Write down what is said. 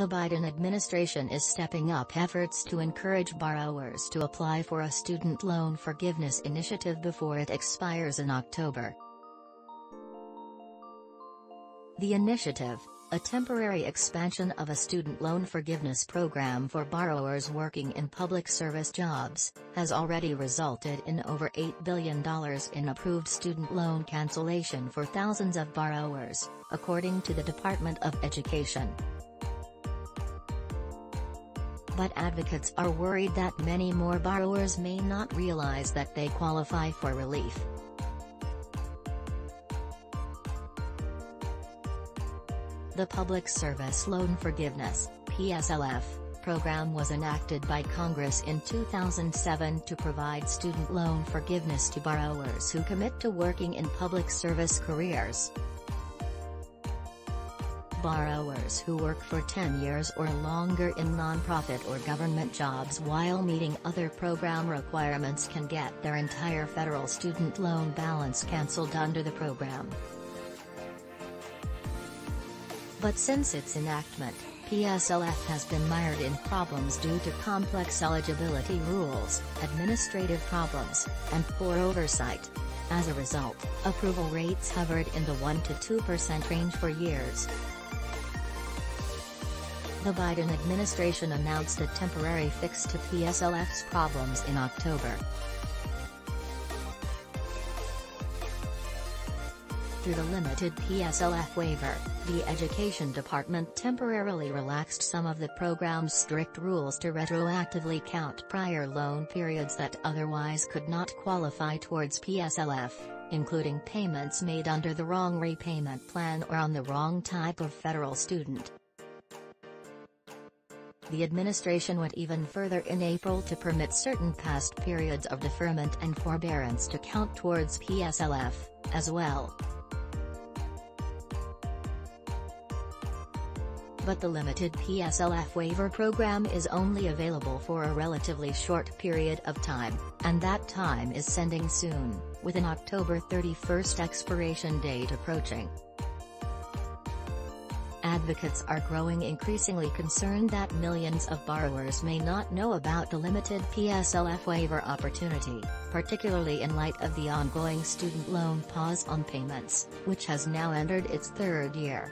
The Biden administration is stepping up efforts to encourage borrowers to apply for a student loan forgiveness initiative before it expires in October. The initiative, a temporary expansion of a student loan forgiveness program for borrowers working in public service jobs, has already resulted in over $8 billion in approved student loan cancellation for thousands of borrowers, according to the Department of Education. But advocates are worried that many more borrowers may not realize that they qualify for relief. The Public Service Loan Forgiveness PSLF, program was enacted by Congress in 2007 to provide student loan forgiveness to borrowers who commit to working in public service careers. Borrowers who work for 10 years or longer in nonprofit or government jobs while meeting other program requirements can get their entire federal student loan balance cancelled under the program. But since its enactment, PSLF has been mired in problems due to complex eligibility rules, administrative problems, and poor oversight. As a result, approval rates hovered in the 1 to 2% range for years. The Biden administration announced a temporary fix to PSLF's problems in October. Through the limited PSLF waiver, the Education Department temporarily relaxed some of the program's strict rules to retroactively count prior loan periods that otherwise could not qualify towards PSLF, including payments made under the wrong repayment plan or on the wrong type of federal student. The administration went even further in April to permit certain past periods of deferment and forbearance to count towards PSLF, as well. but the limited PSLF waiver program is only available for a relatively short period of time, and that time is sending soon, with an October 31st expiration date approaching. Advocates are growing increasingly concerned that millions of borrowers may not know about the limited PSLF waiver opportunity, particularly in light of the ongoing student loan pause on payments, which has now entered its third year.